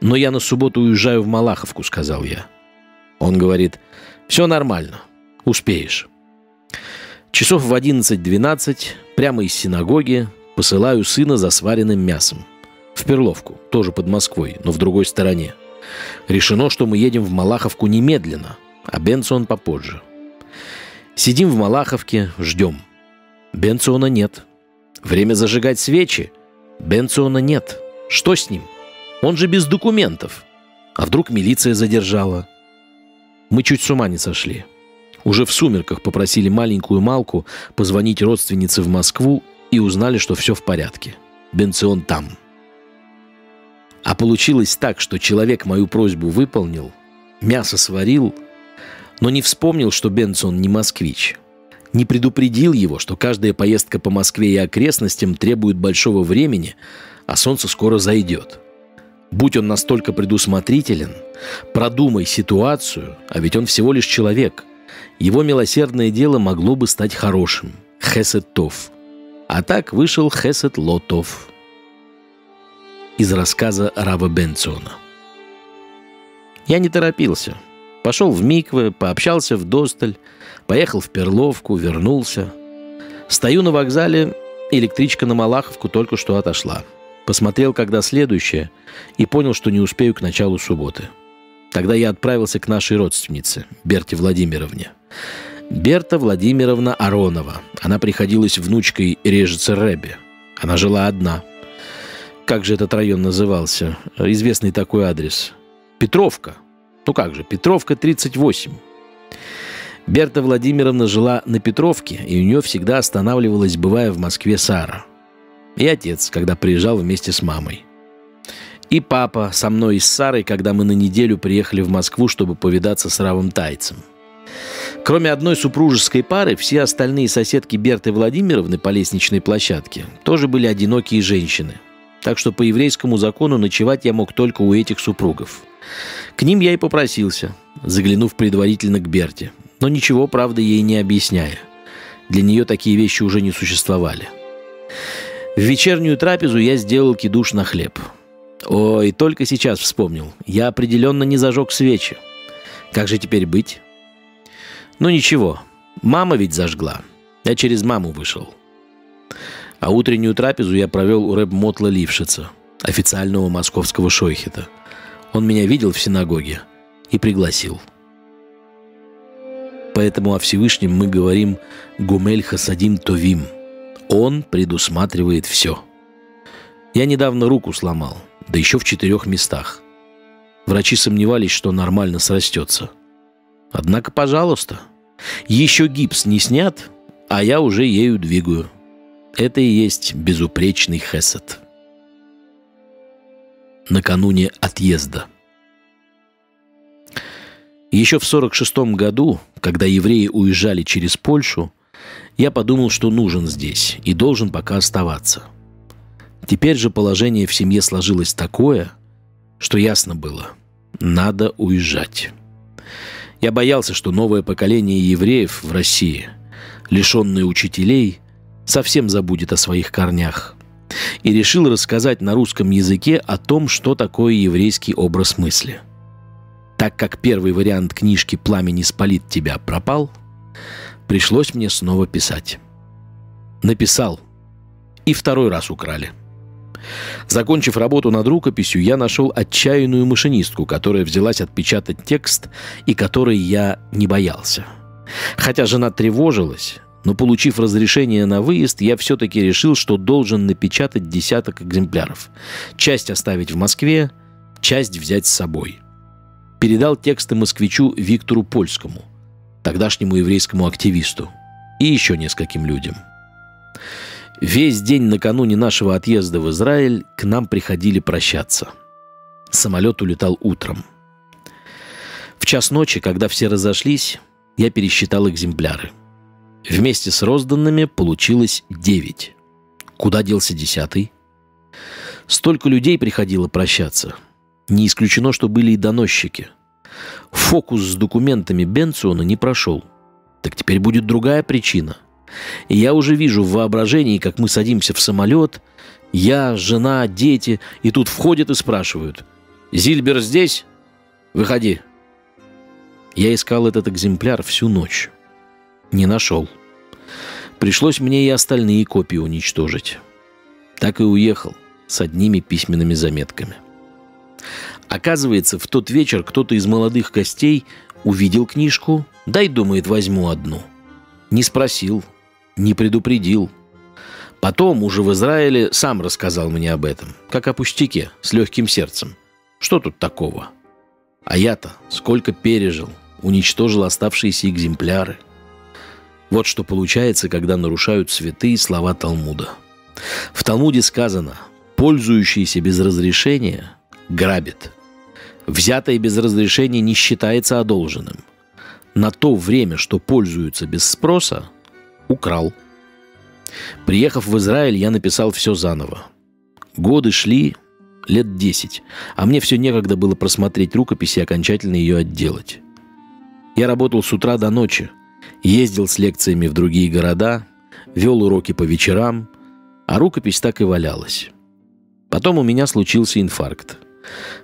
«Но я на субботу уезжаю в Малаховку», — сказал я. Он говорит, «Все нормально, успеешь». Часов в 11-12 прямо из синагоги посылаю сына за сваренным мясом. В Перловку, тоже под Москвой, но в другой стороне. Решено, что мы едем в Малаховку немедленно, а Бенсон попозже. Сидим в Малаховке, ждем. Бенсона нет. Время зажигать свечи. Бенсона нет. Что с ним? Он же без документов. А вдруг милиция задержала? Мы чуть с ума не сошли. Уже в сумерках попросили маленькую Малку позвонить родственнице в Москву и узнали, что все в порядке. Бенцион там. А получилось так, что человек мою просьбу выполнил, мясо сварил, но не вспомнил, что Бенцион не москвич. Не предупредил его, что каждая поездка по Москве и окрестностям требует большого времени, а солнце скоро зайдет. Будь он настолько предусмотрителен, продумай ситуацию, а ведь он всего лишь человек – его милосердное дело могло бы стать хорошим. Хесетов. А так вышел Хесет Лотов. Из рассказа Рава Бенциона. Я не торопился. Пошел в Миквы, пообщался в Досталь, поехал в Перловку, вернулся. Стою на вокзале, электричка на Малаховку только что отошла. Посмотрел, когда следующая, и понял, что не успею к началу субботы – Тогда я отправился к нашей родственнице, Берте Владимировне. Берта Владимировна Аронова. Она приходилась внучкой режица Рэбби. Она жила одна. Как же этот район назывался? Известный такой адрес. Петровка. Ну как же, Петровка 38. Берта Владимировна жила на Петровке, и у нее всегда останавливалась, бывая в Москве, Сара. И отец, когда приезжал вместе с мамой. И папа со мной и с Сарой, когда мы на неделю приехали в Москву, чтобы повидаться с Равом Тайцем. Кроме одной супружеской пары, все остальные соседки Берты Владимировны по лестничной площадке тоже были одинокие женщины. Так что по еврейскому закону ночевать я мог только у этих супругов. К ним я и попросился, заглянув предварительно к Берте. Но ничего, правда, ей не объясняя. Для нее такие вещи уже не существовали. В вечернюю трапезу я сделал кидуш на хлеб – Ой, только сейчас вспомнил. Я определенно не зажег свечи. Как же теперь быть? Ну ничего, мама ведь зажгла. Я через маму вышел. А утреннюю трапезу я провел у рэп Мотла Лившица, официального московского шойхета. Он меня видел в синагоге и пригласил. Поэтому о Всевышнем мы говорим «Гумель Хасадим Товим». Он предусматривает все. Я недавно руку сломал – да еще в четырех местах. Врачи сомневались, что нормально срастется. Однако, пожалуйста, еще гипс не снят, а я уже ею двигаю. Это и есть безупречный хесед. Накануне отъезда. Еще в 46 году, когда евреи уезжали через Польшу, я подумал, что нужен здесь и должен пока оставаться – Теперь же положение в семье сложилось такое, что ясно было – надо уезжать. Я боялся, что новое поколение евреев в России, лишенное учителей, совсем забудет о своих корнях. И решил рассказать на русском языке о том, что такое еврейский образ мысли. Так как первый вариант книжки «Пламя не спалит тебя» пропал, пришлось мне снова писать. Написал. И второй раз украли – Закончив работу над рукописью, я нашел отчаянную машинистку, которая взялась отпечатать текст и которой я не боялся. Хотя жена тревожилась, но получив разрешение на выезд, я все-таки решил, что должен напечатать десяток экземпляров. Часть оставить в Москве, часть взять с собой. Передал тексты москвичу Виктору Польскому, тогдашнему еврейскому активисту, и еще нескольким людям. Весь день накануне нашего отъезда в Израиль к нам приходили прощаться. Самолет улетал утром. В час ночи, когда все разошлись, я пересчитал экземпляры. Вместе с розданными получилось девять. Куда делся десятый? Столько людей приходило прощаться. Не исключено, что были и доносчики. Фокус с документами Бенциона не прошел. Так теперь будет другая причина – и я уже вижу в воображении, как мы садимся в самолет, я, жена, дети, и тут входят и спрашивают. «Зильбер здесь? Выходи». Я искал этот экземпляр всю ночь. Не нашел. Пришлось мне и остальные копии уничтожить. Так и уехал с одними письменными заметками. Оказывается, в тот вечер кто-то из молодых костей увидел книжку, дай, думает, возьму одну. Не спросил, не предупредил. Потом, уже в Израиле, сам рассказал мне об этом, как о пустяке, с легким сердцем. Что тут такого? А я-то сколько пережил, уничтожил оставшиеся экземпляры. Вот что получается, когда нарушают святые слова Талмуда. В Талмуде сказано «пользующийся без разрешения грабит». Взятое без разрешения не считается одолженным. На то время, что пользуются без спроса, украл. Приехав в Израиль, я написал все заново. Годы шли, лет десять, а мне все некогда было просмотреть рукопись и окончательно ее отделать. Я работал с утра до ночи, ездил с лекциями в другие города, вел уроки по вечерам, а рукопись так и валялась. Потом у меня случился инфаркт.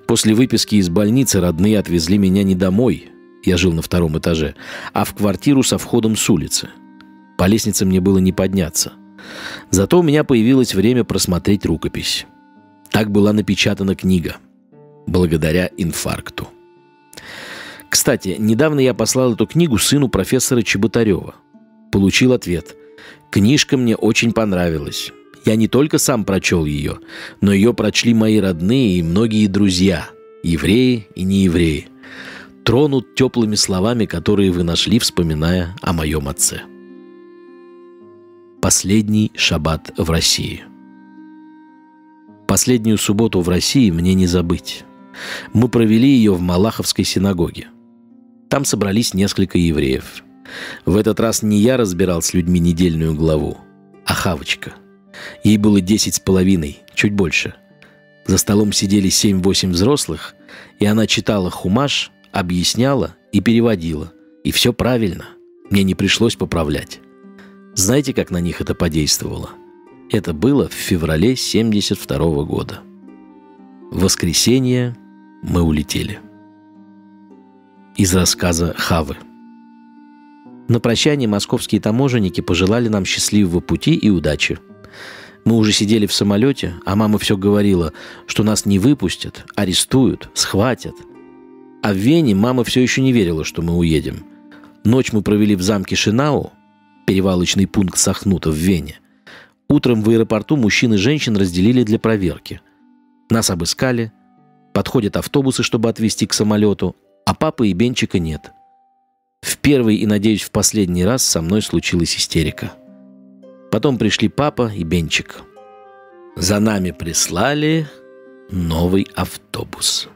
После выписки из больницы родные отвезли меня не домой, я жил на втором этаже, а в квартиру со входом с улицы. По лестнице мне было не подняться. Зато у меня появилось время просмотреть рукопись. Так была напечатана книга. Благодаря инфаркту. Кстати, недавно я послал эту книгу сыну профессора Чеботарева. Получил ответ. Книжка мне очень понравилась. Я не только сам прочел ее, но ее прочли мои родные и многие друзья, евреи и неевреи. Тронут теплыми словами, которые вы нашли, вспоминая о моем отце. Последний шаббат в России. Последнюю субботу в России мне не забыть. Мы провели ее в Малаховской синагоге. Там собрались несколько евреев. В этот раз не я разбирал с людьми недельную главу, а Хавочка. Ей было десять с половиной, чуть больше. За столом сидели семь-восемь взрослых, и она читала хумаш, объясняла и переводила. И все правильно. Мне не пришлось поправлять. Знаете, как на них это подействовало? Это было в феврале 72 -го года. В воскресенье мы улетели из рассказа Хавы. На прощание московские таможенники пожелали нам счастливого пути и удачи. Мы уже сидели в самолете, а мама все говорила, что нас не выпустят, арестуют, схватят. А в Вене мама все еще не верила, что мы уедем. Ночь мы провели в замке Шинау, перевалочный пункт Сахнута в Вене. Утром в аэропорту мужчин и женщин разделили для проверки. Нас обыскали, подходят автобусы, чтобы отвезти к самолету, а папы и Бенчика нет. В первый и, надеюсь, в последний раз со мной случилась истерика. Потом пришли папа и Бенчик. За нами прислали новый автобус.